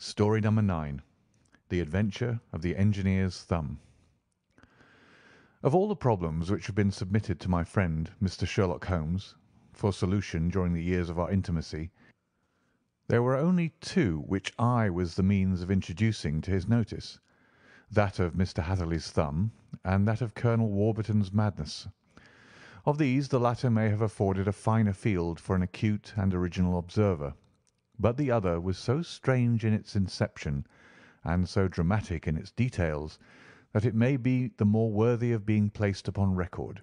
Story number nine: The Adventure of the Engineer's Thumb. Of all the problems which have been submitted to my friend, Mr. Sherlock Holmes, for solution during the years of our intimacy, there were only two which I was the means of introducing to his notice, that of Mr. Hatherley's thumb and that of Colonel Warburton's madness. Of these the latter may have afforded a finer field for an acute and original observer, but the other was so strange in its inception, and so dramatic in its details, that it may be the more worthy of being placed upon record,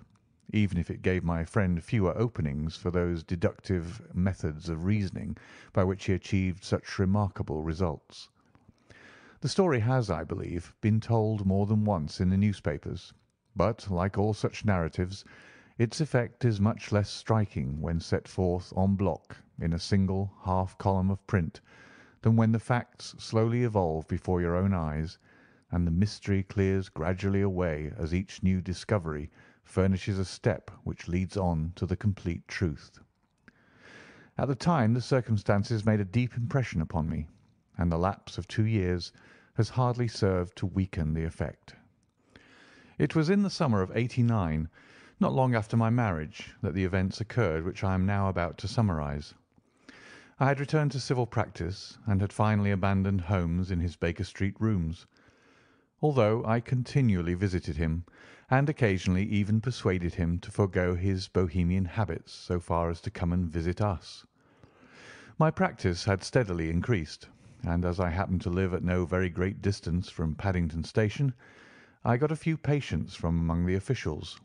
even if it gave my friend fewer openings for those deductive methods of reasoning by which he achieved such remarkable results. The story has, I believe, been told more than once in the newspapers, but, like all such narratives, its effect is much less striking when set forth en bloc in a single half column of print than when the facts slowly evolve before your own eyes, and the mystery clears gradually away as each new discovery furnishes a step which leads on to the complete truth. At the time the circumstances made a deep impression upon me, and the lapse of two years has hardly served to weaken the effect. It was in the summer of '89, not long after my marriage, that the events occurred which I am now about to summarise. I had returned to civil practice, and had finally abandoned Holmes in his Baker Street rooms, although I continually visited him, and occasionally even persuaded him to forego his Bohemian habits so far as to come and visit us. My practice had steadily increased, and as I happened to live at no very great distance from Paddington Station, I got a few patients from among the officials.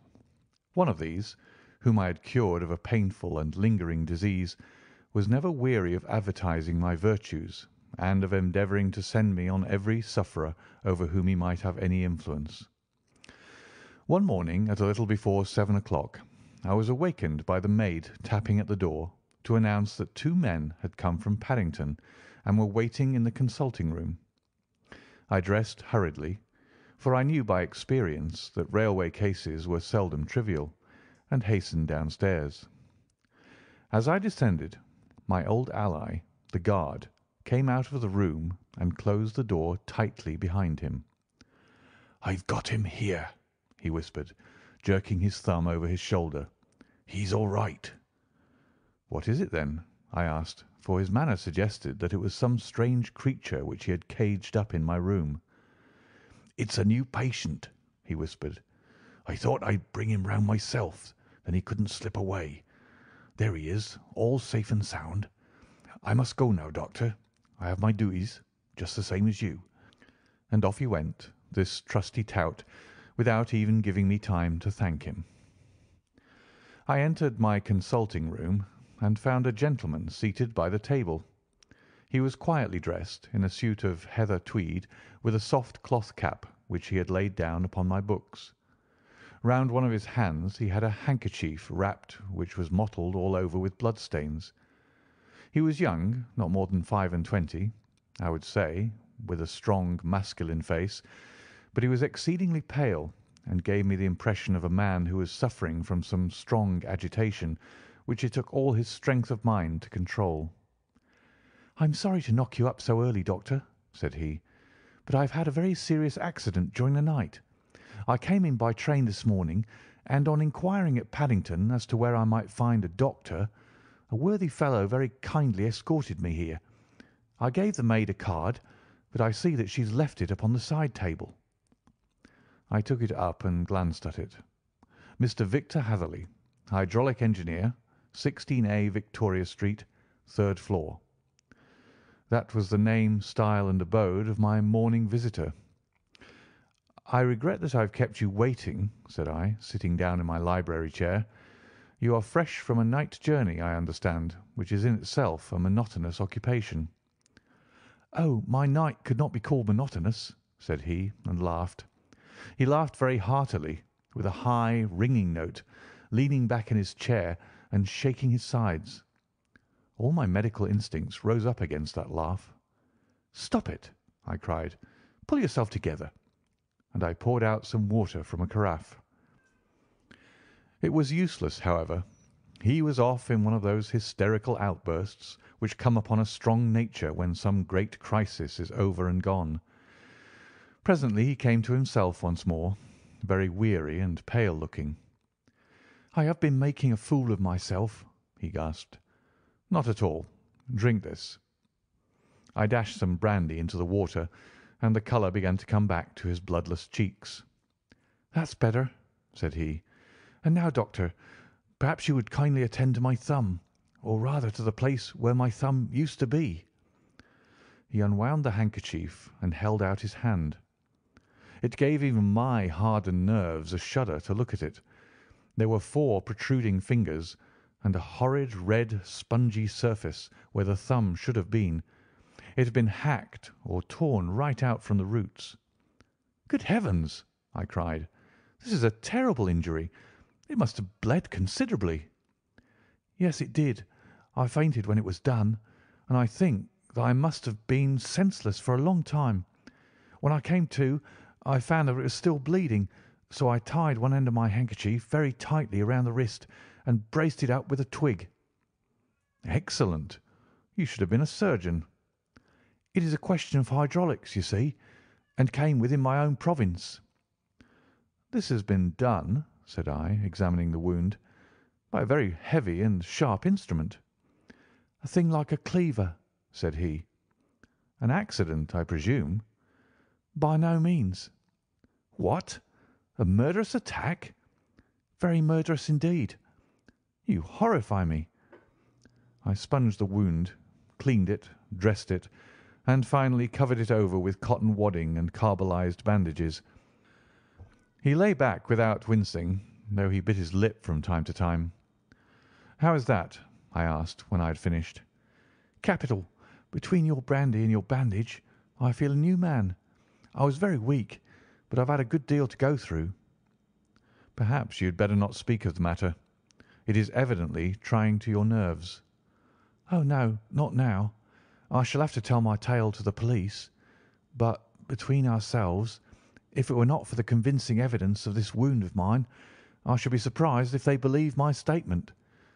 One of these, whom I had cured of a painful and lingering disease, was never weary of advertising my virtues and of endeavouring to send me on every sufferer over whom he might have any influence. One morning at a little before seven o'clock I was awakened by the maid tapping at the door to announce that two men had come from Paddington and were waiting in the consulting room. I dressed hurriedly, for I knew by experience that railway cases were seldom trivial, and hastened downstairs. As I descended, my old ally, the guard, came out of the room and closed the door tightly behind him. "I've got him here," he whispered, jerking his thumb over his shoulder. "He's all right." "What is it, then?" I asked, for his manner suggested that it was some strange creature which he had caged up in my room. "It's a new patient," he whispered. "I thought I'd bring him round myself, then he couldn't slip away. There he is, all safe and sound. I must go now, Doctor. I have my duties, just the same as you." And off he went, this trusty tout, without even giving me time to thank him. I entered my consulting room, and found a gentleman seated by the table. He was quietly dressed in a suit of heather tweed, with a soft cloth cap which he had laid down upon my books. Round one of his hands he had a handkerchief wrapped which was mottled all over with bloodstains. He was young, not more than five and twenty, I would say, with a strong masculine face, but he was exceedingly pale, and gave me the impression of a man who was suffering from some strong agitation which it took all his strength of mind to control. "I'm sorry to knock you up so early, Doctor," said he, "but I have had a very serious accident during the night. I came in by train this morning, and on inquiring at Paddington as to where I might find a doctor, a worthy fellow very kindly escorted me here. I gave the maid a card, but I see that she has left it upon the side table." I took it up and glanced at it. Mr. Victor Hatherley, Hydraulic Engineer, 16A Victoria Street, third floor. That was the name, style, and abode of my morning visitor. "I regret that I have kept you waiting," said I, sitting down in my library chair. "You are fresh from a night journey, I understand, which is in itself a monotonous occupation." "Oh, my night could not be called monotonous," said he, and laughed. He laughed very heartily, with a high, ringing note, leaning back in his chair and shaking his sides. All my medical instincts rose up against that laugh. "Stop it!" I cried. "Pull yourself together and I poured out some water from a carafe. It was useless, however. He was off in one of those hysterical outbursts which come upon a strong nature when some great crisis is over and gone. Presently he came to himself once more, very weary and pale looking. "I have been making a fool of myself," he gasped. "Not at all. Drink this." I dashed some brandy into the water, and the colour began to come back to his bloodless cheeks. "That's better," said he. "And now, doctor, perhaps you would kindly attend to my thumb, or rather to the place where my thumb used to be." He unwound the handkerchief and held out his hand. It gave even my hardened nerves a shudder to look at it. There were four protruding fingers, and a horrid red spongy surface where the thumb should have been. It had been hacked or torn right out from the roots. "Good heavens!" I cried. "This is a terrible injury. It must have bled considerably." "Yes, it did. I fainted when it was done, and I think that I must have been senseless for a long time. When I came to I found that it was still bleeding, so I tied one end of my handkerchief very tightly around the wrist and braced it up with a twig." "Excellent! You should have been a surgeon." "It is a question of hydraulics, you see, and came within my own province." "This has been done," said I, examining the wound, "by a very heavy and sharp instrument." "A thing like a cleaver," said he. "An accident, I presume?" "By no means." "What! A murderous attack?" "Very murderous indeed." "You horrify me." I sponged the wound, cleaned it, dressed it, and finally covered it over with cotton wadding and carbolised bandages. He lay back without wincing, though he bit his lip from time to time. "How is that?" I asked when I had finished. "Capital. Between your brandy and your bandage I feel a new man. I was very weak, but I have had a good deal to go through." "Perhaps you had better not speak of the matter. It is evidently trying to your nerves." "Oh, no, not now. I shall have to tell my tale to the police. But, between ourselves, if it were not for the convincing evidence of this wound of mine, I should be surprised if they believe my statement,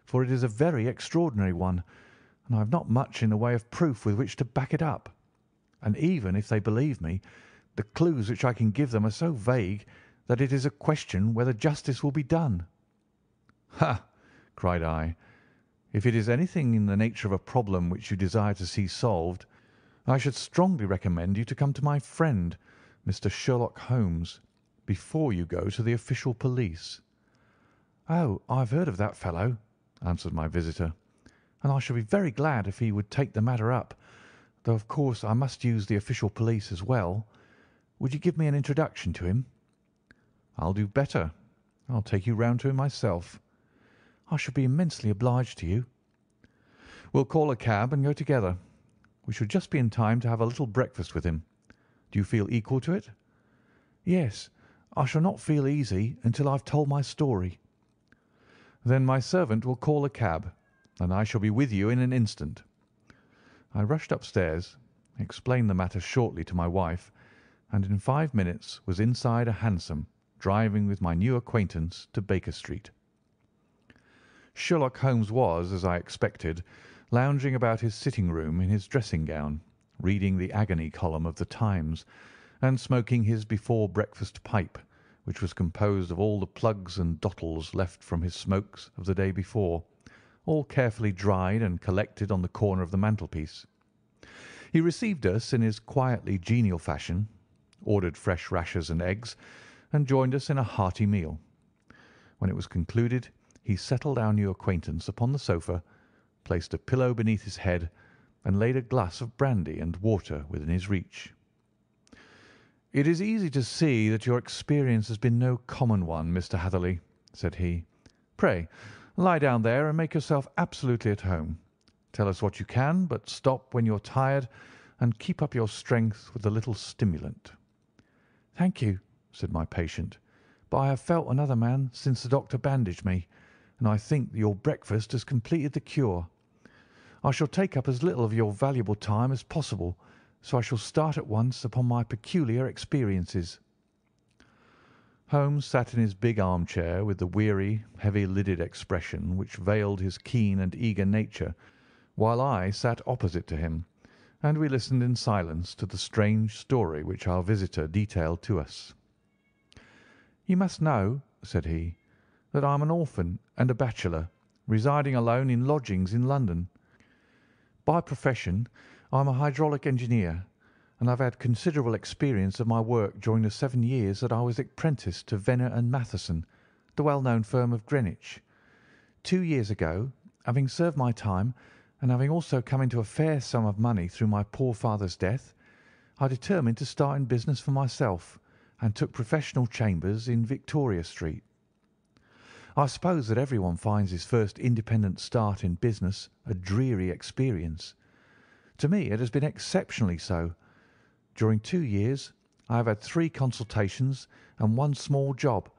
for it is a very extraordinary one, and I have not much in the way of proof with which to back it up. And even if they believe me, the clues which I can give them are so vague that it is a question whether justice will be done." "Ha!" Cried I. "If it is anything in the nature of a problem which you desire to see solved, I should strongly recommend you to come to my friend, Mr. Sherlock Holmes, before you go to the official police." "Oh, I have heard of that fellow," answered my visitor, "and I should be very glad if he would take the matter up, though of course I must use the official police as well. Would you give me an introduction to him?" "I'll do better. I'll take you round to him myself." "I shall be immensely obliged to you." "We'll call a cab and go together. We shall just be in time to have a little breakfast with him. Do you feel equal to it?" "Yes. I shall not feel easy until I have told my story." "Then my servant will call a cab, and I shall be with you in an instant." I rushed upstairs, explained the matter shortly to my wife, and in five minutes was inside a hansom driving with my new acquaintance to Baker Street. Sherlock Holmes was, as I expected, lounging about his sitting room in his dressing gown, reading the agony column of the Times, and smoking his before breakfast pipe, which was composed of all the plugs and dottles left from his smokes of the day before, all carefully dried and collected on the corner of the mantelpiece. He received us in his quietly genial fashion, ordered fresh rashers and eggs, and joined us in a hearty meal. When it was concluded, he settled our new acquaintance upon the sofa, placed a pillow beneath his head, and laid a glass of brandy and water within his reach. "It is easy to see that your experience has been no common one, Mr. Hatherley," said he. "Pray lie down there and make yourself absolutely at home. Tell us what you can, but stop when you are tired, and keep up your strength with a little stimulant." "Thank you," said my patient, "but I have felt another man since the doctor bandaged me, and I think your breakfast has completed the cure. I shall take up as little of your valuable time as possible, so I shall start at once upon my peculiar experiences." Holmes sat in his big armchair with the weary, heavy lidded expression which veiled his keen and eager nature, while I sat opposite to him, and we listened in silence to the strange story which our visitor detailed to us. "You must know," said he, "that I am an orphan and a bachelor, residing alone in lodgings in London. By profession I am a hydraulic engineer, and I have had considerable experience of my work during the seven years that I was apprenticed to Venner & Matheson, the well known firm of Greenwich. Two years ago, having served my time, and having also come into a fair sum of money through my poor father's death, I determined to start in business for myself, and took professional chambers in Victoria Street. I suppose that everyone finds his first independent start in business a dreary experience. To me it has been exceptionally so. During two years I have had three consultations and one small job,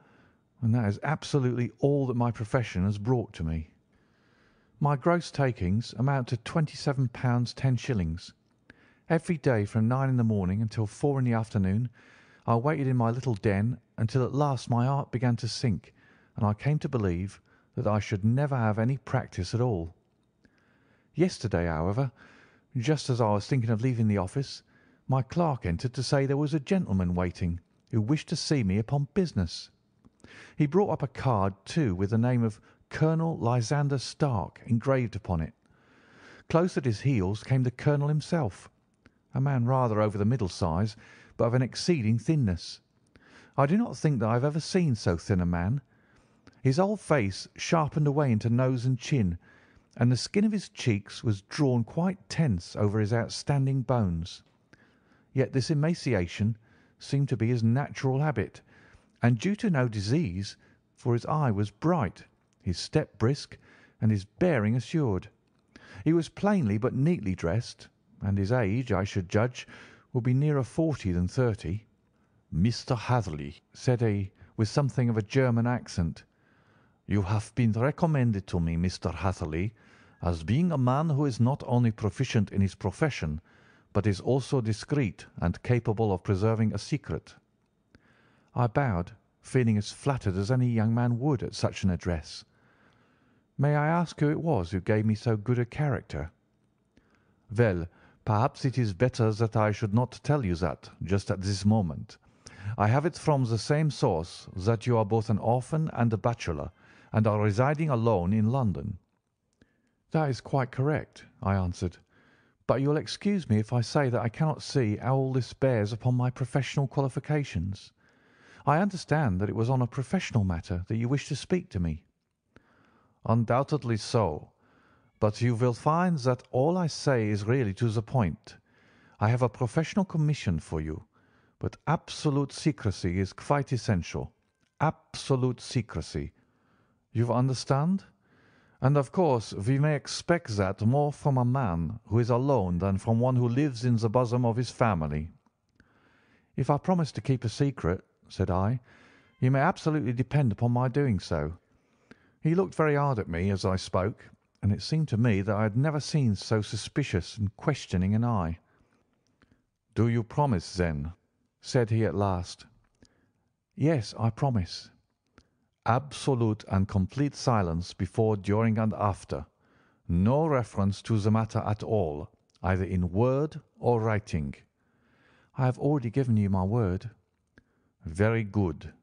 and that is absolutely all that my profession has brought to me. My gross takings amount to twenty-seven pounds ten shillings. Every day from nine in the morning until four in the afternoon I waited in my little den until at last my heart began to sink, and I came to believe that I should never have any practice at all. Yesterday, however, just as I was thinking of leaving the office, my clerk entered to say there was a gentleman waiting who wished to see me upon business. He brought up a card, too, with the name of Colonel Lysander Stark engraved upon it. Close at his heels came the colonel himself, a man rather over the middle size, but of an exceeding thinness. I do not think that I have ever seen so thin a man. His whole face sharpened away into nose and chin, and the skin of his cheeks was drawn quite tense over his outstanding bones. Yet this emaciation seemed to be his natural habit, and due to no disease, for his eye was bright, his step brisk, and his bearing assured. He was plainly but neatly dressed, and his age, I should judge, would be nearer forty than thirty. "Mr. Hatherley," said he, with something of a German accent, "you have been recommended to me, Mr. Hatherley, as being a man who is not only proficient in his profession, but is also discreet and capable of preserving a secret." I bowed, feeling as flattered as any young man would at such an address. "May I ask who it was who gave me so good a character?" "Well, perhaps it is better that I should not tell you that just at this moment. I have it from the same source that you are both an orphan and a bachelor, and are residing alone in London. "That is quite correct," I answered, "but you will excuse me if I say that I cannot see how all this bears upon my professional qualifications. I understand that it was on a professional matter that you wished to speak to me." "Undoubtedly so, but you will find that all I say is really to the point. I have a professional commission for you, but absolute secrecy is quite essential. Absolute secrecy. You understand? And of course we may expect that more from a man who is alone than from one who lives in the bosom of his family." "If I promise to keep a secret," said I, "you may absolutely depend upon my doing so." He looked very hard at me as I spoke, and it seemed to me that I had never seen so suspicious and questioning an eye. "Do you promise, then?" said he at last. "Yes, I promise." Absolute and complete silence before, during, and after. No reference to the matter at all, either in word or writing." "I have already given you my word." "Very good."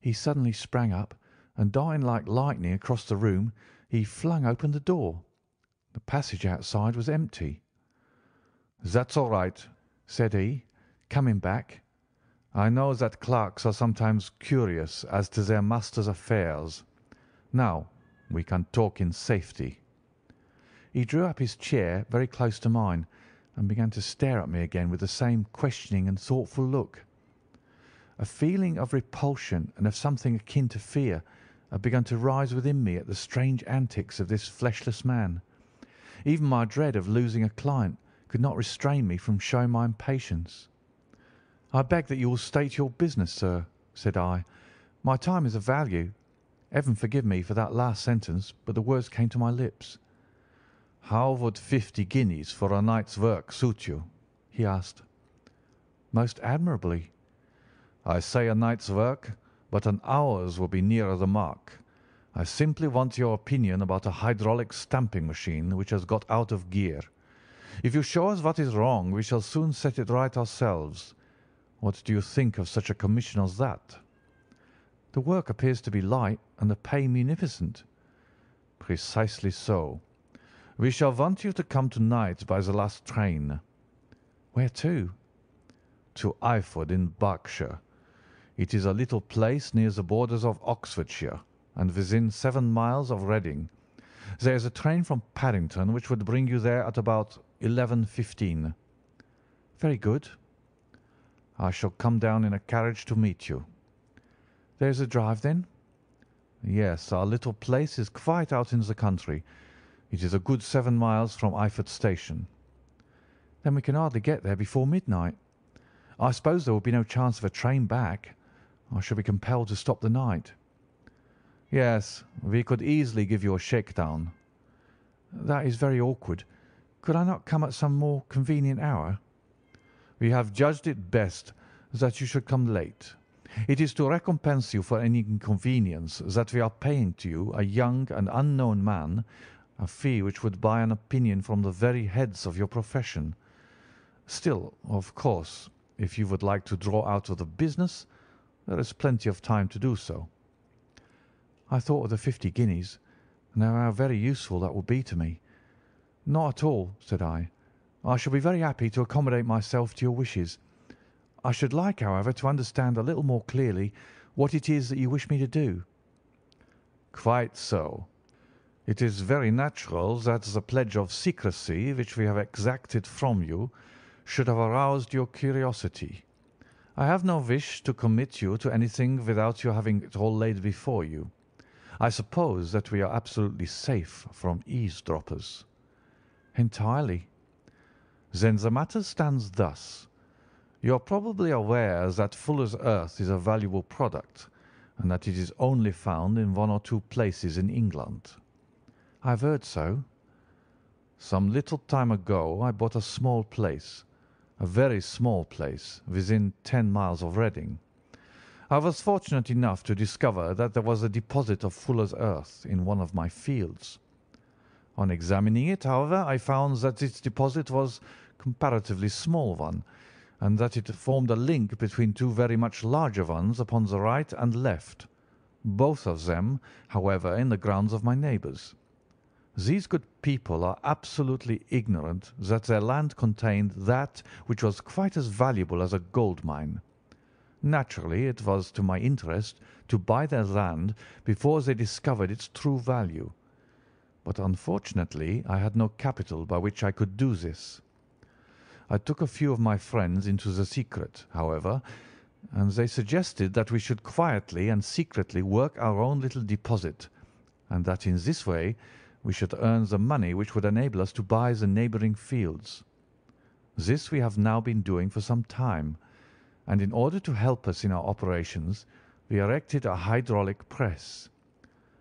He suddenly sprang up, and darting like lightning across the room, he flung open the door. The passage outside was empty. "That's all right," said he, coming back. I know that clerks are sometimes curious as to their master's affairs. Now we can talk in safety." He drew up his chair very close to mine, and began to stare at me again with the same questioning and thoughtful look. A feeling of repulsion and of something akin to fear had begun to rise within me at the strange antics of this fleshless man. Even my dread of losing a client could not restrain me from showing my impatience. "I beg that you will state your business, sir," said I. "My time is of value. Heaven forgive me for that last sentence, but the words came to my lips." "How would fifty guineas for a night's work suit you?" he asked. "Most admirably." "I say a night's work, but an hour's will be nearer the mark. I simply want your opinion about a hydraulic stamping machine which has got out of gear. If you show us what is wrong, we shall soon set it right ourselves. What do you think of such a commission as that?" "The work appears to be light and the pay munificent." "Precisely so. We shall want you to come to night by the last train." "Where to?" "To Eyford in Berkshire. It is a little place near the borders of Oxfordshire, and within seven miles of Reading. There is a train from Paddington which would bring you there at about 11.15." "Very good." "I shall come down in a carriage to meet you." "There is a drive, then?" "Yes, our little place is quite out in the country. It is a good seven miles from Eyford Station." "Then we can hardly get there before midnight. I suppose there will be no chance of a train back. I shall be compelled to stop the night." "Yes, we could easily give you a shakedown." "That is very awkward. Could I not come at some more convenient hour?" "We have judged it best that you should come late. It is to recompense you for any inconvenience that we are paying to you, a young and unknown man, a fee which would buy an opinion from the very heads of your profession. Still, of course, if you would like to draw out of the business, there is plenty of time to do so." I thought of the fifty guineas, and how very useful that would be to me. "Not at all," said I. "I shall be very happy to accommodate myself to your wishes. I should like, however, to understand a little more clearly what it is that you wish me to do." "Quite so. It is very natural that the pledge of secrecy which we have exacted from you should have aroused your curiosity. I have no wish to commit you to anything without your having it all laid before you. I suppose that we are absolutely safe from eavesdroppers?" "Entirely." "Then the matter stands thus. You are probably aware that fuller's earth is a valuable product, and that it is only found in one or two places in England?" "I have heard so." "Some little time ago I bought a small place, a very small place, within ten miles of Reading. I was fortunate enough to discover that there was a deposit of fuller's earth in one of my fields. On examining it, however, I found that this deposit was comparatively small one, and that it formed a link between two very much larger ones upon the right and left, both of them, however, in the grounds of my neighbours. These good people are absolutely ignorant that their land contained that which was quite as valuable as a gold mine. Naturally, it was to my interest to buy their land before they discovered its true value. But unfortunately I had no capital by which I could do this. I took a few of my friends into the secret, however, and they suggested that we should quietly and secretly work our own little deposit, and that in this way we should earn the money which would enable us to buy the neighbouring fields. This we have now been doing for some time and in order to help us in our operations we erected a hydraulic press.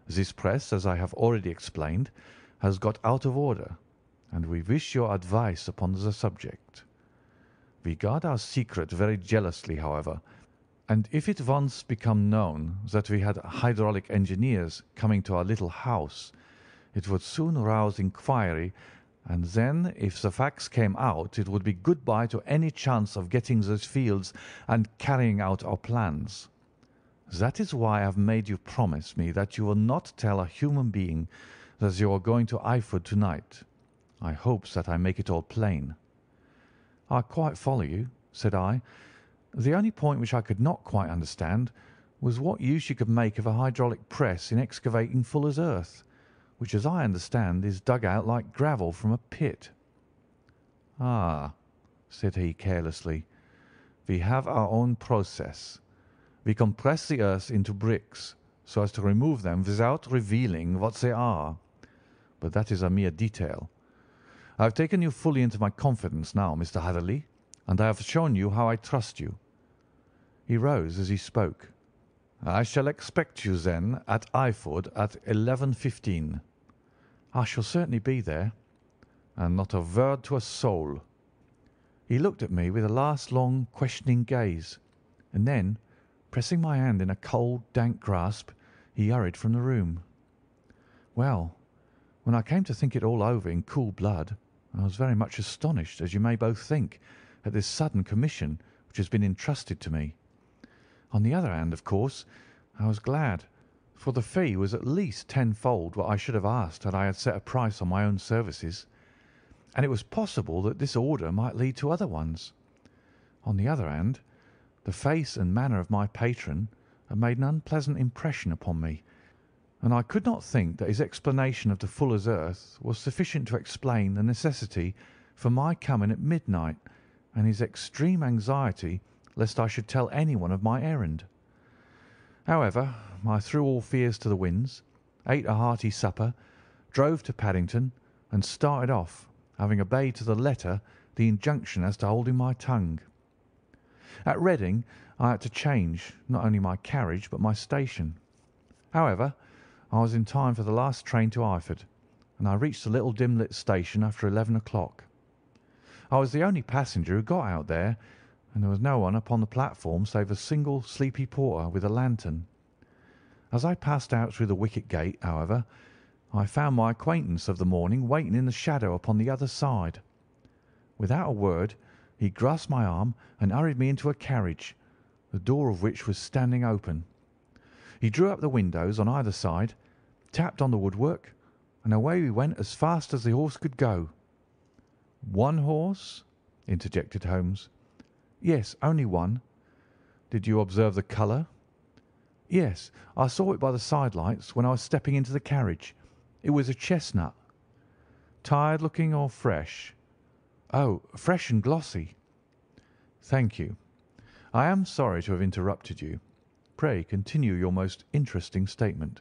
This press, as I have already explained, has got out of order, and we wish your advice upon the subject. We guard our secret very jealously, however, and if it once become known that we had hydraulic engineers coming to our little house, it would soon rouse inquiry and then if the facts came out it would be good-bye to any chance of getting those fields and carrying out our plans. That is why I have made you promise me that you will not tell a human being that you are going to Eyford to-night. I hope that I make it all plain." "I quite follow you," said I. "The only point which I could not quite understand was what use you could make of a hydraulic press in excavating fuller's earth which, as I understand, is dug out like gravel from a pit." "Ah!" said he carelessly. "We have our own process. We compress the earth into bricks, so as to remove them without revealing what they are. But that is a mere detail. I have taken you fully into my confidence now, Mr. Hatherley, and I have shown you how I trust you." He rose as he spoke. "I shall expect you, then, at Eyford at eleven fifteen." "I shall certainly be there." "And not a word to a soul." He looked at me with a last long, questioning gaze, and then, pressing my hand in a cold, dank grasp, he hurried from the room. Well, when I came to think it all over in cool blood, I was very much astonished, as you may both think, at this sudden commission which has been entrusted to me. On the other hand, of course, I was glad, for the fee was at least tenfold what I should have asked had I had set a price on my own services, and it was possible that this order might lead to other ones. On the other hand, the face and manner of my patron had made an unpleasant impression upon me, and I could not think that his explanation of the fuller's earth was sufficient to explain the necessity for my coming at midnight and his extreme anxiety lest I should tell anyone of my errand. However, I threw all fears to the winds, ate a hearty supper, drove to Paddington, and started off, having obeyed to the letter the injunction as to holding my tongue. At Reading I had to change, not only my carriage, but my station. However, I was in time for the last train to Eyford, and I reached the little dim lit station after eleven o'clock. I was the only passenger who got out there, and there was no one upon the platform save a single sleepy porter with a lantern. As I passed out through the wicket gate, however, I found my acquaintance of the morning waiting in the shadow upon the other side. Without a word he grasped my arm and hurried me into a carriage, the door of which was standing open. He drew up the windows on either side, tapped on the woodwork, and away we went as fast as the horse could go. "One horse?" interjected Holmes. "Yes, only one." "Did you observe the colour?" "Yes, I saw it by the side lights when I was stepping into the carriage. It was a chestnut." "Tired looking or fresh?" "Oh, fresh and glossy." "Thank you. I am sorry to have interrupted you. Pray continue your most interesting statement."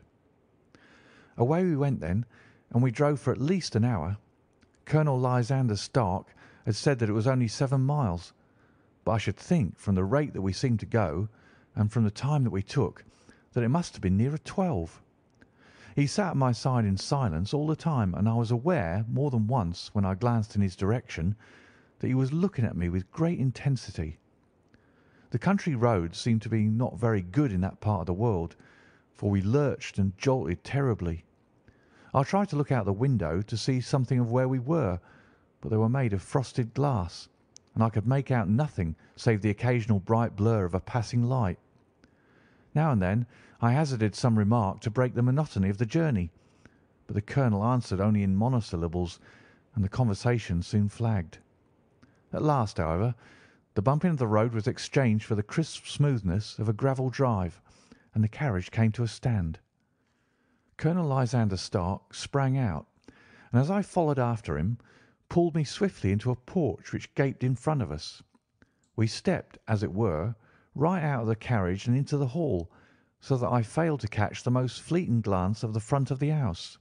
Away we went then, and we drove for at least an hour. Colonel Lysander Stark had said that it was only seven miles, but I should think, from the rate that we seemed to go, and from the time that we took, that it must have been nearer twelve. He sat at my side in silence all the time, and I was aware more than once, when I glanced in his direction, that he was looking at me with great intensity. The country roads seemed to be not very good in that part of the world, for we lurched and jolted terribly. I tried to look out the window to see something of where we were, but they were made of frosted glass, and I could make out nothing save the occasional bright blur of a passing light. Now and then I hazarded some remark to break the monotony of the journey, but the colonel answered only in monosyllables, and the conversation soon flagged. At last, however, the bumping of the road was exchanged for the crisp smoothness of a gravel drive, and the carriage came to a stand. Colonel Lysander Stark sprang out, and as I followed after him, pulled me swiftly into a porch which gaped in front of us. We stepped, as it were, right out of the carriage and into the hall, so that I failed to catch the most fleeting glance of the front of the house.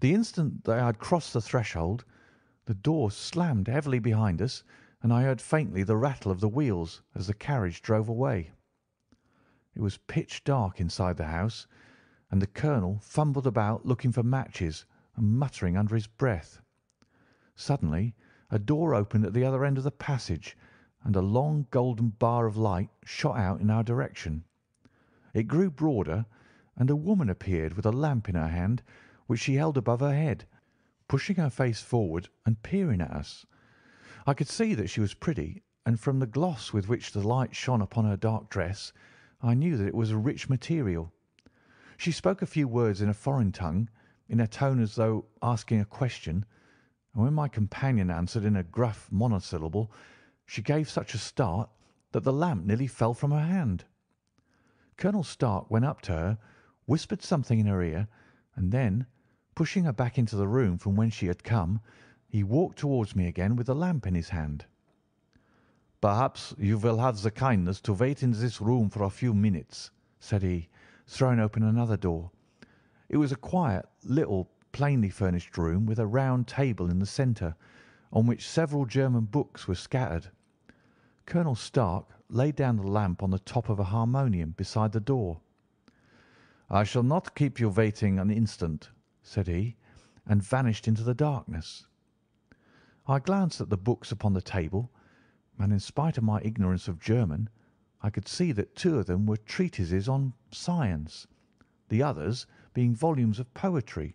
The instant that I had crossed the threshold, the door slammed heavily behind us, and I heard faintly the rattle of the wheels as the carriage drove away. It was pitch dark inside the house, and the colonel fumbled about looking for matches and muttering under his breath. Suddenly a door opened at the other end of the passage, and a long golden bar of light shot out in our direction. It grew broader, and a woman appeared with a lamp in her hand, which she held above her head, pushing her face forward and peering at us. I could see that she was pretty, and from the gloss with which the light shone upon her dark dress I knew that it was a rich material. She spoke a few words in a foreign tongue, in a tone as though asking a question, and when my companion answered in a gruff monosyllable, she gave such a start that the lamp nearly fell from her hand. Colonel Stark went up to her, whispered something in her ear, and then, pushing her back into the room from whence she had come, he walked towards me again with the lamp in his hand. "Perhaps you will have the kindness to wait in this room for a few minutes," said he, throwing open another door. It was a quiet, little, plainly furnished room with a round table in the centre, on which several German books were scattered. Colonel Stark laid down the lamp on the top of a harmonium beside the door. "I shall not keep you waiting an instant," said he, and vanished into the darkness. I glanced at the books upon the table, and in spite of my ignorance of German, I could see that two of them were treatises on science, the others being volumes of poetry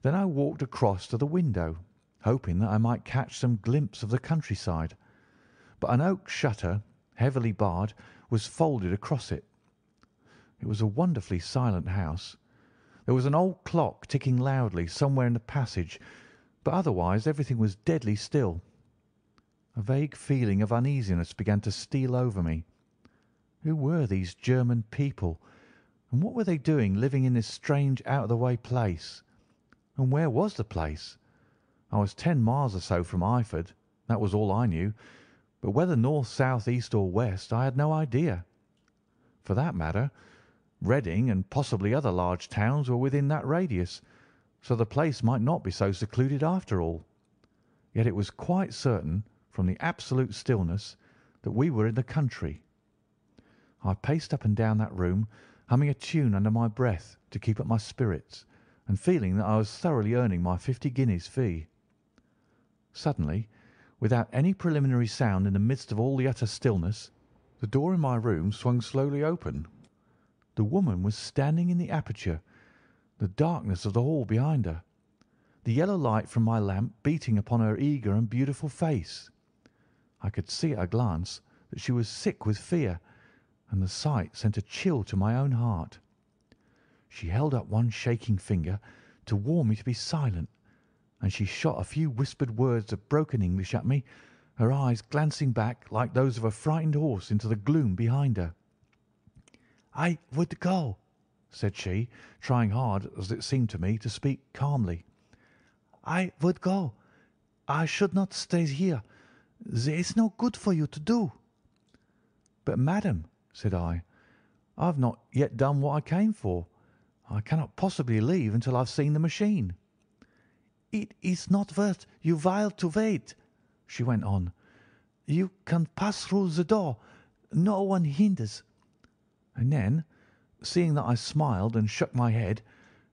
Then I walked across to the window, hoping that I might catch some glimpse of the countryside, but an oak shutter, heavily barred, was folded across it. It was a wonderfully silent house. There was an old clock ticking loudly somewhere in the passage, but otherwise everything was deadly still. A vague feeling of uneasiness began to steal over me. Who were these German people, and what were they doing living in this strange out-of-the-way place? And where was the place? I was ten miles or so from Eyford, that was all I knew, but whether north, south, east, or west I had no idea. For that matter, Reading and possibly other large towns were within that radius, so the place might not be so secluded after all. Yet it was quite certain, from the absolute stillness, that we were in the country. I paced up and down that room, humming a tune under my breath to keep up my spirits, and feeling that I was thoroughly earning my fifty guineas fee. Suddenly, without any preliminary sound in the midst of all the utter stillness, the door in my room swung slowly open the woman was standing in the aperture, the darkness of the hall behind her, the yellow light from my lamp beating upon her eager and beautiful face. I could see at a glance that she was sick with fear, and the sight sent a chill to my own heart. She held up one shaking finger to warn me to be silent, and she shot a few whispered words of broken English at me, her eyes glancing back like those of a frightened horse into the gloom behind her. "I would go," said she, trying hard, as it seemed to me, to speak calmly. "I would go. I should not stay here. There is no good for you to do." "But, madam," said I, "I have not yet done what I came for. I cannot possibly leave until I have seen the machine." "It is not worth your while to wait," she went on. "You can pass through the door. No one hinders and then, seeing that I smiled and shook my head,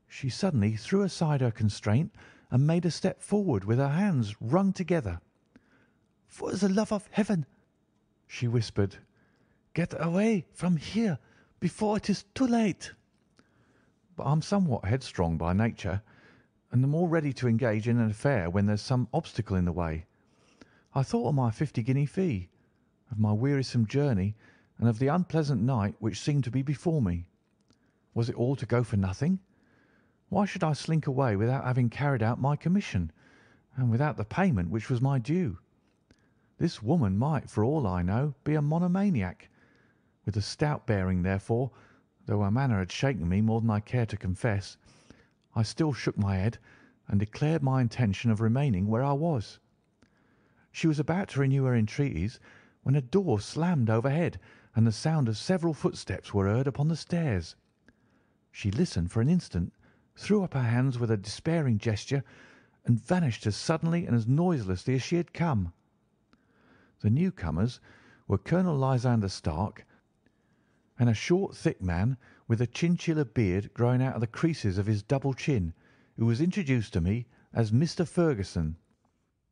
she suddenly threw aside her constraint and made a step forward with her hands wrung together. "For the love of Heaven!" she whispered, "get away from here before it is too late." But I'm somewhat headstrong by nature, and the more ready to engage in an affair when there's some obstacle in the way. I thought of my fifty guinea fee, of my wearisome journey, and of the unpleasant night which seemed to be before me. Was it all to go for nothing? Why should I slink away without having carried out my commission, and without the payment which was my due? This woman might, for all I know, be a monomaniac. With a stout bearing, therefore, though her manner had shaken me more than I care to confess, I still shook my head and declared my intention of remaining where I was. She was about to renew her entreaties when a door slammed overhead and the sound of several footsteps were heard upon the stairs. She listened for an instant, threw up her hands with a despairing gesture, and vanished as suddenly and as noiselessly as she had come. The newcomers were Colonel Lysander Stark and a short, thick man with a chinchilla beard growing out of the creases of his double chin, who was introduced to me as Mr. Ferguson.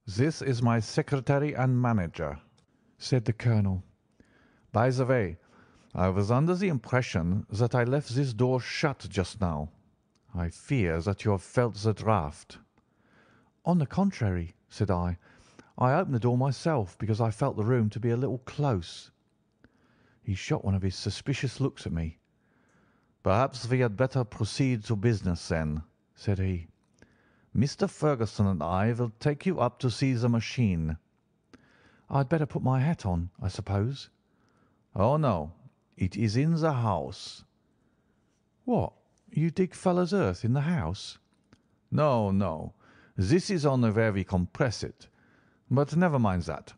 "This is my secretary and manager," said the colonel. By the way, I was under the impression that I left this door shut just now. I fear that you have felt the draught." "On the contrary," said I, "I opened the door myself because I felt the room to be a little close." He shot one of his suspicious looks at me. "Perhaps we had better proceed to business, then," said he. "Mr. Ferguson and I will take you up to see the machine." "I had better put my hat on, I suppose?" "Oh, no. It is in the house." "What! You dig fuller's earth in the house?" "No, no. This is only where we compress it. But never mind that.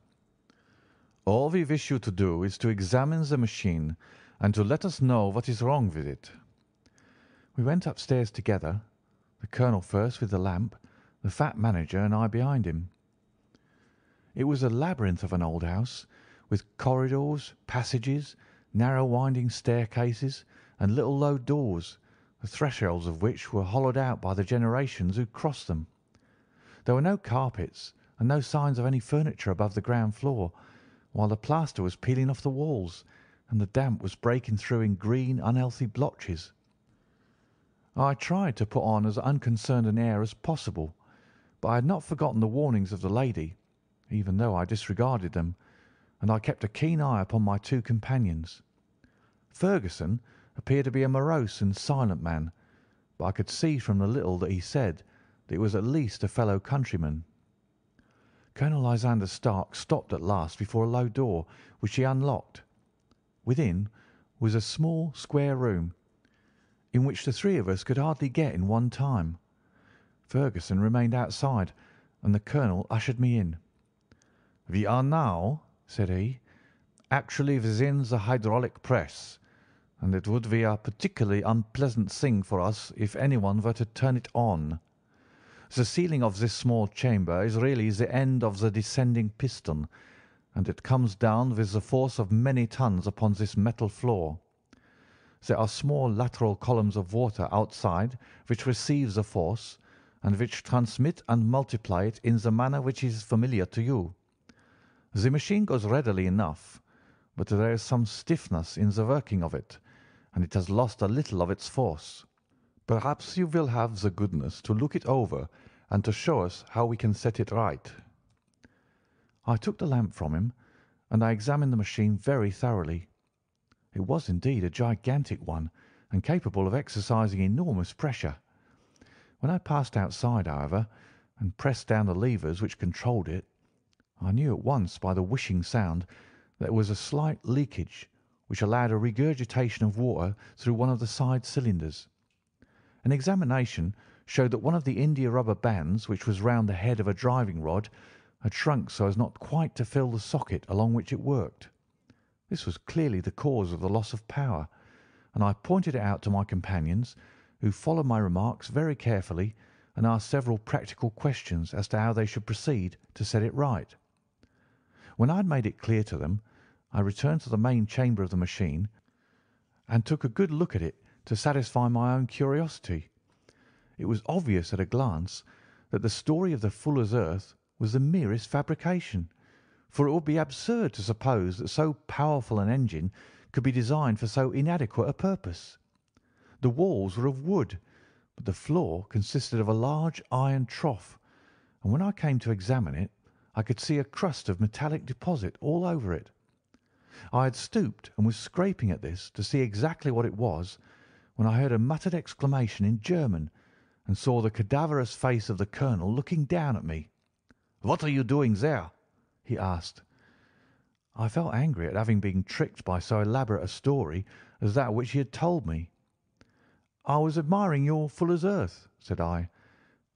All we wish you to do is to examine the machine and to let us know what is wrong with it." We went upstairs together, the colonel first with the lamp, the fat manager and I behind him. It was a labyrinth of an old house with corridors, passages, narrow winding staircases, and little low doors, the thresholds of which were hollowed out by the generations who crossed them. There were no carpets and no signs of any furniture above the ground floor, while the plaster was peeling off the walls, and the damp was breaking through in green, unhealthy blotches. I tried to put on as unconcerned an air as possible, but I had not forgotten the warnings of the lady, even though I disregarded them, and I kept a keen eye upon my two companions. Ferguson appeared to be a morose and silent man, but I could see from the little that he said that he was at least a fellow countryman. Colonel Lysander Stark stopped at last before a low door, which he unlocked. Within was a small square room, in which the three of us could hardly get in one time. Ferguson remained outside, and the colonel ushered me in. "We are now," said he, "actually within the hydraulic press, and it would be a particularly unpleasant thing for us if anyone were to turn it on. The ceiling of this small chamber is really the end of the descending piston, and it comes down with the force of many tons upon this metal floor. There are small lateral columns of water outside which receive the force, and which transmit and multiply it in the manner which is familiar to you. The machine goes readily enough, but there is some stiffness in the working of it, and it has lost a little of its force. Perhaps you will have the goodness to look it over and to show us how we can set it right." I took the lamp from him, and I examined the machine very thoroughly. It was indeed a gigantic one, and capable of exercising enormous pressure. When I passed outside, however, and pressed down the levers which controlled it, I knew at once by the whishing sound that there was a slight leakage, which allowed a regurgitation of water through one of the side cylinders. An examination showed that one of the india-rubber bands which was round the head of a driving rod had shrunk so as not quite to fill the socket along which it worked. This was clearly the cause of the loss of power, and I pointed it out to my companions, who followed my remarks very carefully and asked several practical questions as to how they should proceed to set it right. When I had made it clear to them, I returned to the main chamber of the machine and took a good look at it to satisfy my own curiosity. It was obvious at a glance that the story of the fuller's earth was the merest fabrication, for it would be absurd to suppose that so powerful an engine could be designed for so inadequate a purpose. The walls were of wood, but the floor consisted of a large iron trough, and when I came to examine it I could see a crust of metallic deposit all over it. I had stooped and was scraping at this to see exactly what it was, when I heard a muttered exclamation in German and saw the cadaverous face of the colonel looking down at me. "What are you doing there?" he asked. I felt angry at having been tricked by so elaborate a story as that which he had told me. "I was admiring your fuller's earth," said I.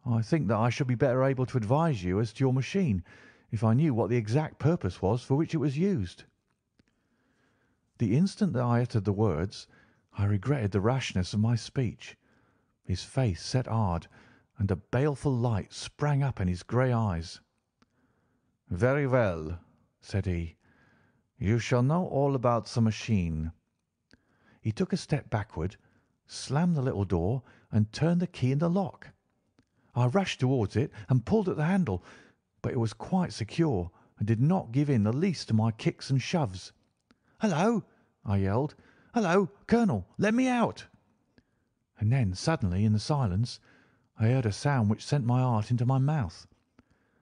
"I think that I should be better able to advise you as to your machine if I knew what the exact purpose was for which it was used." The instant that I uttered the words I regretted the rashness of my speech. His face set hard, and a baleful light sprang up in his grey eyes. "Very well," said he. "You shall know all about the machine." He took a step backward, slammed the little door, and turned the key in the lock. I rushed towards it and pulled at the handle, but it was quite secure and did not give in the least to my kicks and shoves. "Hallo!" I yelled. "Hallo, Colonel, let me out!" And then suddenly in the silence I heard a sound which sent my heart into my mouth.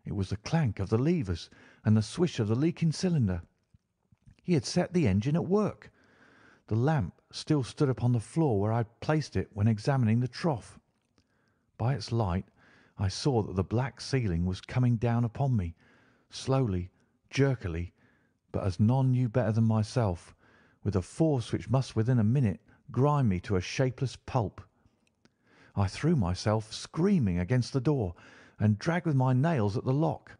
It was the clank of the levers and the swish of the leaking cylinder. He had set the engine at work. The lamp still stood upon the floor where I had placed it when examining the trough. By its light I saw that the black ceiling was coming down upon me, slowly, jerkily, but as none knew better than myself, with a force which must within a minute grind me to a shapeless pulp. I threw myself screaming against the door and dragged with my nails at the lock.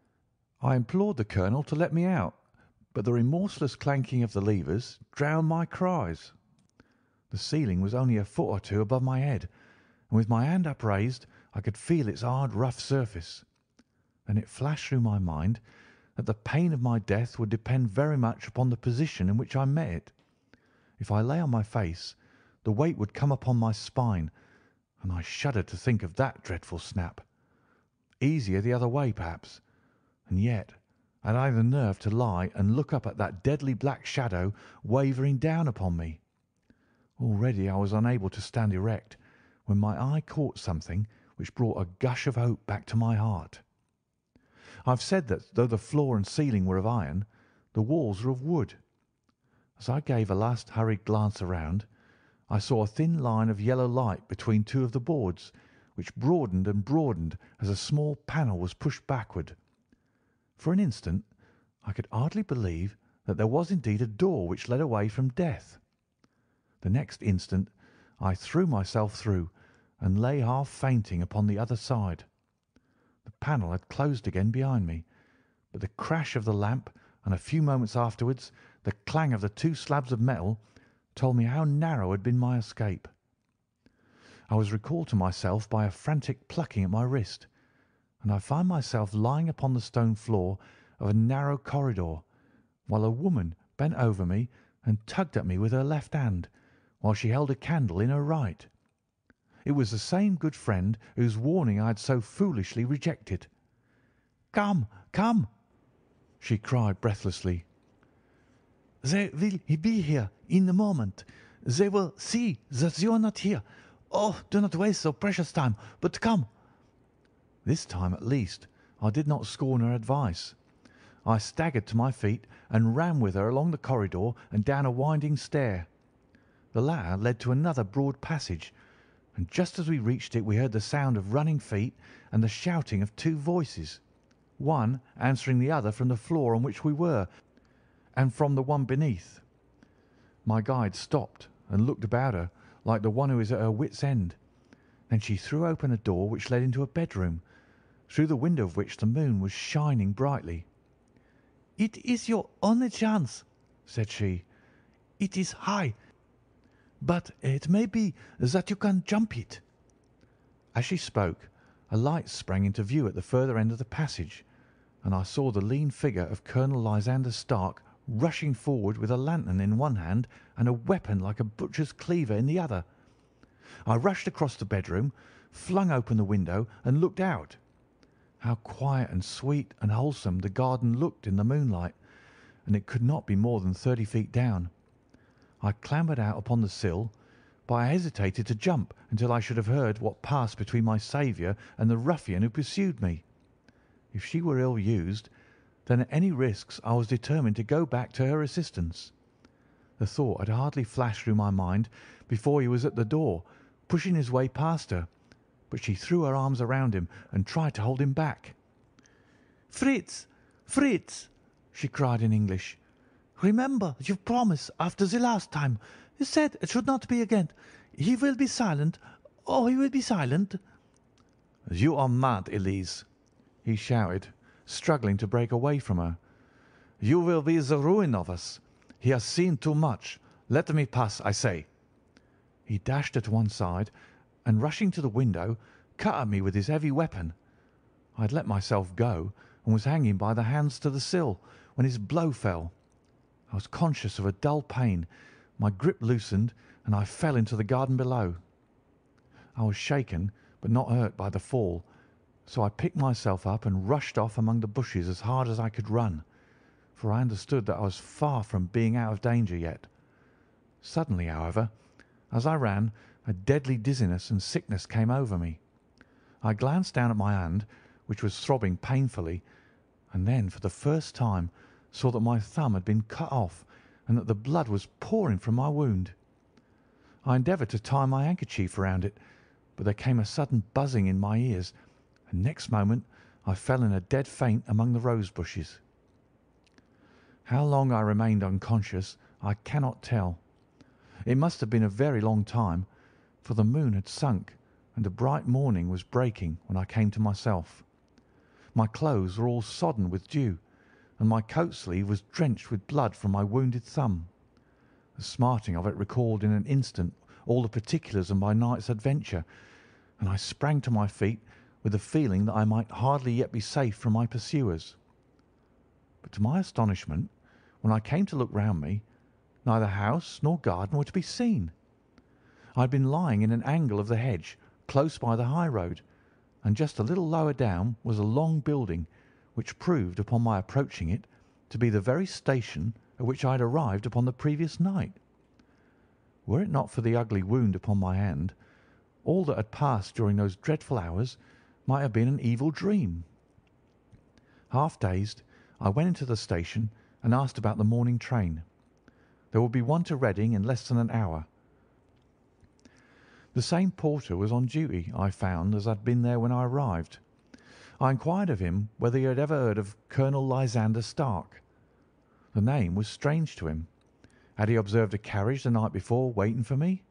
I implored the colonel to let me out, but the remorseless clanking of the levers drowned my cries. The ceiling was only a foot or two above my head, and with my hand upraised I could feel its hard, rough surface. Then it flashed through my mind that the pain of my death would depend very much upon the position in which I met it. If I lay on my face, the weight would come upon my spine, and I shuddered to think of that dreadful snap. Easier the other way, perhaps, and yet had I the nerve to lie and look up at that deadly black shadow wavering down upon me? Already I was unable to stand erect, when my eye caught something which brought a gush of hope back to my heart. I have said that though the floor and ceiling were of iron, the walls were of wood. As I gave a last hurried glance around, I saw a thin line of yellow light between two of the boards, which broadened and broadened as a small panel was pushed backward. For an instant I could hardly believe that there was indeed a door which led away from death. The next instant I threw myself through, and lay half fainting upon the other side. The panel had closed again behind me, but the crash of the lamp and a few moments afterwards the clang of the two slabs of metal told me how narrow had been my escape. I was recalled to myself by a frantic plucking at my wrist, and I found myself lying upon the stone floor of a narrow corridor, while a woman bent over me and tugged at me with her left hand, while she held a candle in her right. It was the same good friend whose warning I had so foolishly rejected. "Come, come!" she cried breathlessly. "They will be here in a moment. They will see that you are not here. Oh, do not waste so precious time, but come!" This time, at least, I did not scorn her advice. I staggered to my feet and ran with her along the corridor and down a winding stair. The latter led to another broad passage, and just as we reached it we heard the sound of running feet and the shouting of two voices, one answering the other from the floor on which we were and from the one beneath. My guide stopped and looked about her like the one who is at her wit's end. Then she threw open a door which led into a bedroom, through the window of which the moon was shining brightly. "It is your only chance," said she. "It is high, but it may be that you can jump it." As she spoke a light sprang into view at the further end of the passage, and I saw the lean figure of Colonel Lysander Stark rushing forward with a lantern in one hand and a weapon like a butcher's cleaver in the other. I rushed across the bedroom, flung open the window, and looked out. How quiet and sweet and wholesome the garden looked in the moonlight, and it could not be more than thirty feet down. I clambered out upon the sill, but I hesitated to jump until I should have heard what passed between my saviour and the ruffian who pursued me. If she were ill used, then at any risks I was determined to go back to her assistance. The thought had hardly flashed through my mind before he was at the door, pushing his way past her but she threw her arms around him and tried to hold him back. "Fritz! Fritz!" she cried in English. "Remember your promise after the last time. You said it should not be again. He will be silent. Oh, he will be silent." "You are mad, Elise!" he shouted, struggling to break away from her. "You will be the ruin of us. He has seen too much. Let me pass, I say." He dashed to one side and rushing to the window, cut at me with his heavy weapon. I had let myself go and was hanging by the hands to the sill when his blow fell. I was conscious of a dull pain, my grip loosened, and I fell into the garden below. I was shaken but not hurt by the fall, so I picked myself up and rushed off among the bushes as hard as I could run, for I understood that I was far from being out of danger yet. Suddenly, however, as I ran, a deadly dizziness and sickness came over me. I glanced down at my hand, which was throbbing painfully, and then for the first time saw that my thumb had been cut off and that the blood was pouring from my wound. I endeavoured to tie my handkerchief round it, but there came a sudden buzzing in my ears, and next moment I fell in a dead faint among the rose bushes. How long I remained unconscious I cannot tell. It must have been a very long time, for the moon had sunk and a bright morning was breaking when I came to myself. My clothes were all sodden with dew, and my coat sleeve was drenched with blood from my wounded thumb. The smarting of it recalled in an instant all the particulars of my night's adventure, and I sprang to my feet with the feeling that I might hardly yet be safe from my pursuers. But to my astonishment, when I came to look round me, neither house nor garden were to be seen. I had been lying in an angle of the hedge close by the high road, and just a little lower down was a long building, which proved, upon my approaching it, to be the very station at which I had arrived upon the previous night. Were it not for the ugly wound upon my hand, All that had passed during those dreadful hours might have been an evil dream. Half dazed, I went into the station and asked about the morning train. There would be one to Reading in less than an hour. The same porter was on duty, I found, as I had been there when I arrived. I inquired of him whether he had ever heard of Colonel Lysander Stark. The name was strange to him. Had he observed a carriage the night before waiting for me?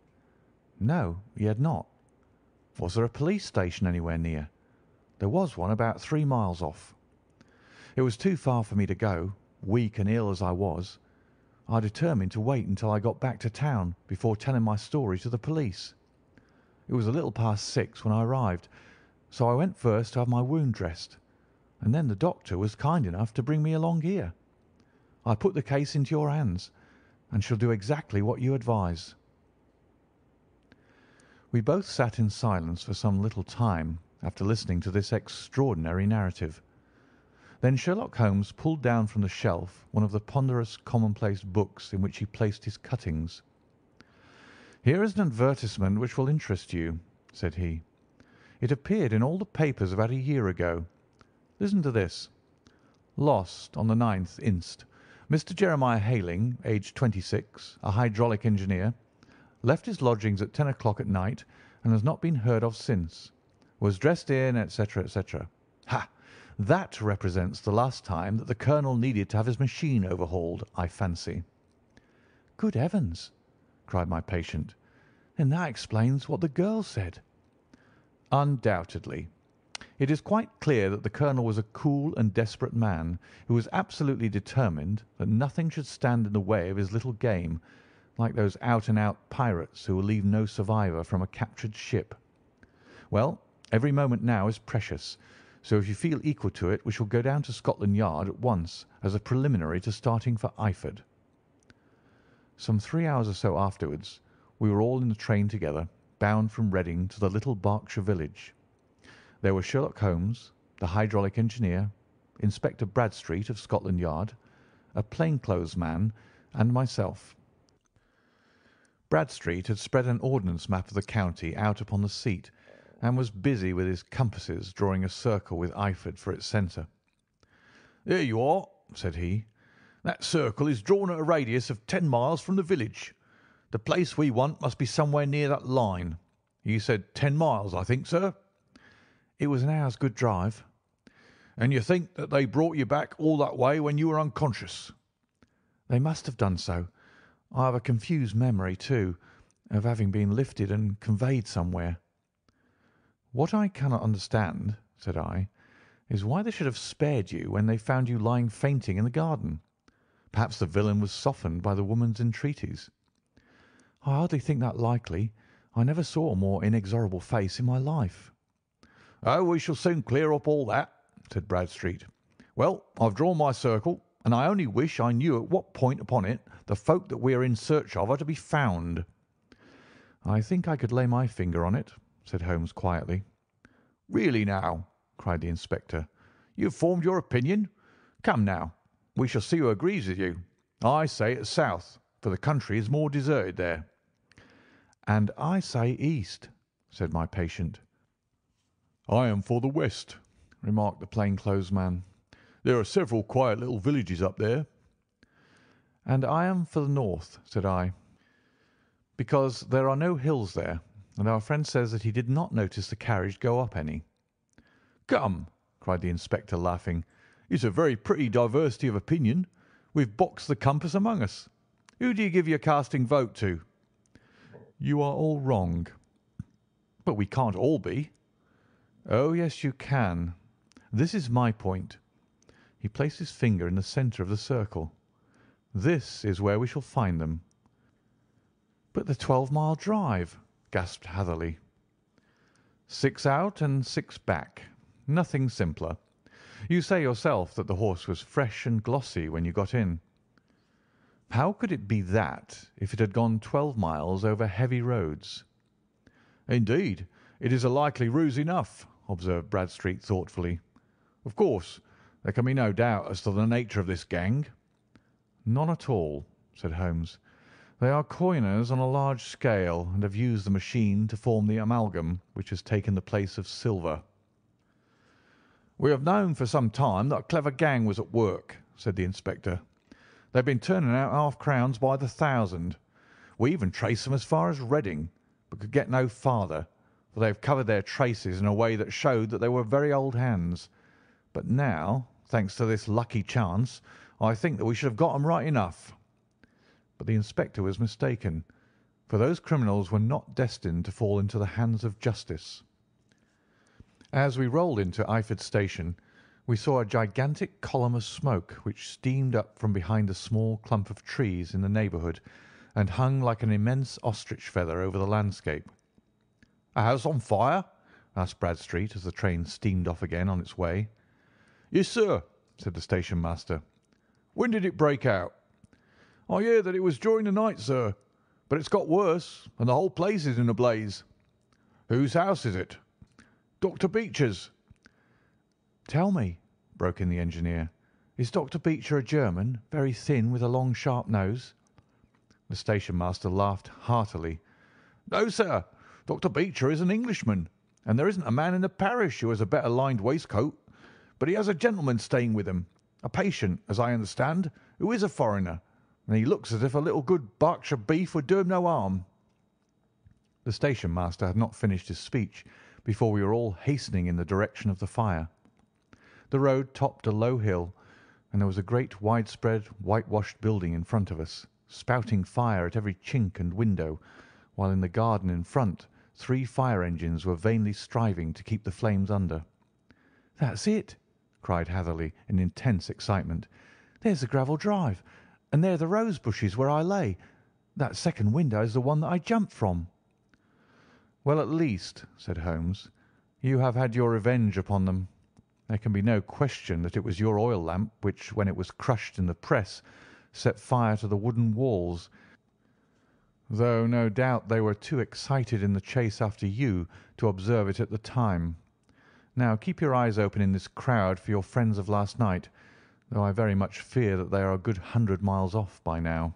No, he had not. Was there a police station anywhere near? There was one about three miles off. It was too far for me to go, weak and ill as I was. I determined to wait until I got back to town before telling my story to the police. It was a little past six when I arrived, so I went first to have my wound dressed, and then the doctor was kind enough to bring me along here. I put the case into your hands, and shall do exactly what you advise." We both sat in silence for some little time after listening to this extraordinary narrative. Then Sherlock Holmes pulled down from the shelf one of the ponderous commonplace books in which he placed his cuttings. "Here is an advertisement which will interest you," said he. "It appeared in all the papers about a year ago. Listen to this: 'Lost on the 9th inst. Mr. Jeremiah Hayling, aged twenty six, a hydraulic engineer, left his lodgings at ten o'clock at night and has not been heard of since. Was dressed in, etc., etc.' Ha! That represents the last time that the colonel needed to have his machine overhauled, I fancy." "Good heavens!" cried my patient. "Then that explains what the girl said." "Undoubtedly. It is quite clear that the colonel was a cool and desperate man, who was absolutely determined that nothing should stand in the way of his little game, like those out-and-out pirates who will leave no survivor from a captured ship. Well, every moment now is precious, so if you feel equal to it we shall go down to Scotland Yard at once as a preliminary to starting for Eyford." Some three hours or so afterwards we were all in the train together, bound from Reading to the little Berkshire village. There were Sherlock Holmes, the hydraulic engineer, Inspector Bradstreet of Scotland Yard, a plain-clothes man, and myself. Bradstreet had spread an ordnance map of the county out upon the seat, and was busy with his compasses drawing a circle with Eyford for its centre. "There you are," said he. "That circle is drawn at a radius of ten miles from the village. The place we want must be somewhere near that line. You said ten miles, I think, sir?" "It was an hour's good drive." "And you think that they brought you back all that way when you were unconscious?" "They must have done so. I have a confused memory, too, of having been lifted and conveyed somewhere." "What I cannot understand," said I, "is why they should have spared you when they found you lying fainting in the garden. Perhaps the villain was softened by the woman's entreaties." "I hardly think that likely. I never saw a more inexorable face in my life. "Oh, we shall soon clear up all that," said Bradstreet. "Well, I've drawn my circle, and I only wish I knew at what point upon it the folk that we are in search of are to be found." "I think I could lay my finger on it," said Holmes quietly. "Really now!" cried the inspector. "You have formed your opinion? Come now, we shall see who agrees with you. I say it's south, for the country is more deserted there." "And I say east," said my patient. "I am for the west," remarked the plain-clothes man. "There are several quiet little villages up there." "And I am for the north," said I, "because there are no hills there, and our friend says that he did not notice the carriage go up any." "Come," cried the inspector, laughing, "it's a very pretty diversity of opinion. We've boxed the compass among us. Who do you give your casting vote to?" "You are all wrong." "But we can't all be. "Oh, yes, you can. This is my point." He placed his finger in the centre of the circle. "This is where we shall find them." "But the twelve-mile drive!" gasped Hatherley. "Six out and six back. Nothing simpler. You say yourself that the horse was fresh and glossy when you got in. How could it be that if it had gone twelve miles over heavy roads?" "Indeed, it is a likely ruse enough observed Bradstreet thoughtfully. "Of course, there can be no doubt as to the nature of this gang." "None at all," said Holmes. They are coiners on a large scale, and have used the machine to form the amalgam which has taken the place of silver." "We have known for some time that a clever gang was at work," said the inspector. "They have been turning out half crowns by the thousand. We even traced them as far as Reading, but could get no farther, for they have covered their traces in a way that showed that they were very old hands. But now, thanks to this lucky chance, I think that we should have got them right enough." But the inspector was mistaken, for those criminals were not destined to fall into the hands of justice. As we rolled into Eyford Station we saw a gigantic column of smoke which steamed up from behind a small clump of trees in the neighbourhood and hung like an immense ostrich feather over the landscape. "A house on fire?" asked Bradstreet as the train steamed off again on its way. "Yes, sir," said the station master. "When did it break out?" Oh, "I hear that it was during the night, sir, but it's got worse, and the whole place is in a blaze." "Whose house is it?" "Dr. Becher's." "Tell me," broke in the engineer, "is Dr. Becher a German, very thin, with a long, sharp nose?" The station master laughed heartily. "No, sir. Dr. Becher is an Englishman, and there isn't a man in the parish who has a better lined waistcoat. But he has a gentleman staying with him, a patient, as I understand, who is a foreigner and he looks as if a little good Berkshire beef would do him no harm." The station master had not finished his speech before we were all hastening in the direction of the fire. The road topped a low hill, and there was a great widespread whitewashed building in front of us, spouting fire at every chink and window, while in the garden in front three fire engines were vainly striving to keep the flames under. "That's it!" cried Hatherley in intense excitement. "There's the gravel drive and there the rose bushes where I lay. That second window is the one that I jumped from." "Well, at least," said Holmes, "you have had your revenge upon them. There can be no question that it was your oil lamp which, when it was crushed in the press, set fire to the wooden walls, though no doubt they were too excited in the chase after you to observe it at the time. Now keep your eyes open in this crowd for your friends of last night though I very much fear that they are a good hundred miles off by now."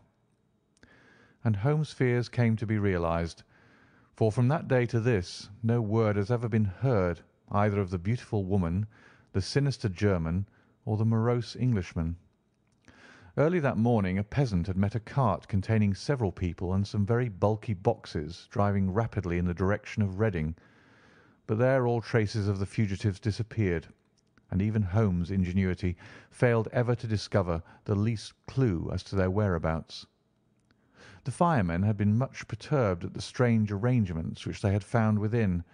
And Holmes' fears came to be realised, for from that day to this no word has ever been heard either of the beautiful woman, the sinister German, or the morose Englishman. Early that morning a peasant had met a cart containing several people and some very bulky boxes driving rapidly in the direction of Reading, but there all traces of the fugitives disappeared and even Holmes' ingenuity failed ever to discover the least clue as to their whereabouts. The firemen had been much perturbed at the strange arrangements which they had found within,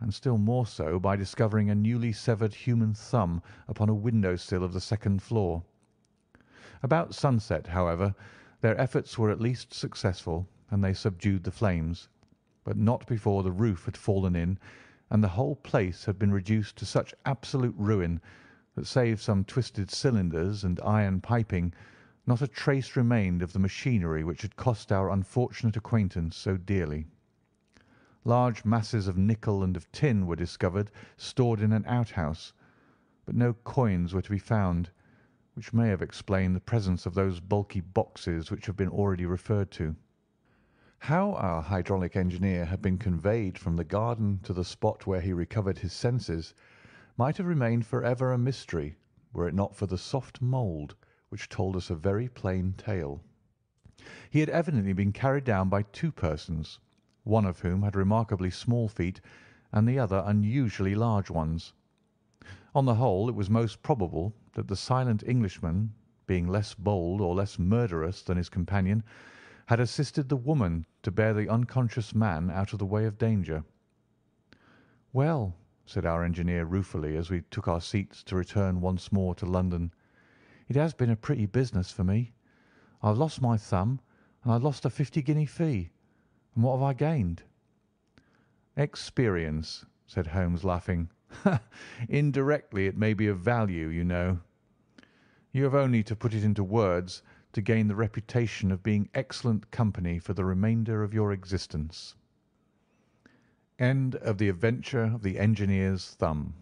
and still more so by discovering a newly severed human thumb upon a window sill of the second floor. About sunset, however, their efforts were at least successful, and they subdued the flames, but not before the roof had fallen in and the whole place had been reduced to such absolute ruin that save some twisted cylinders and iron piping, not a trace remained of the machinery which had cost our unfortunate acquaintance so dearly. Large masses of nickel and of tin were discovered stored in an outhouse, but no coins were to be found, which may have explained the presence of those bulky boxes which have been already referred to. How our hydraulic engineer had been conveyed from the garden to the spot where he recovered his senses might have remained for ever a mystery were it not for the soft mould which told us a very plain tale. He had evidently been carried down by two persons, one of whom had remarkably small feet and the other unusually large ones. On the whole, it was most probable that the silent Englishman, being less bold or less murderous than his companion, had assisted the woman to bear the unconscious man out of the way of danger. "Well," said our engineer ruefully as we took our seats to return once more to London, "it has been a pretty business for me. I have lost my thumb, and I lost a fifty guinea fee. And what have I gained?" "Experience," said Holmes, laughing. "Indirectly it may be of value, you know. You have only to put it into words to gain the reputation of being excellent company for the remainder of your existence. End of the Adventure of the Engineer's Thumb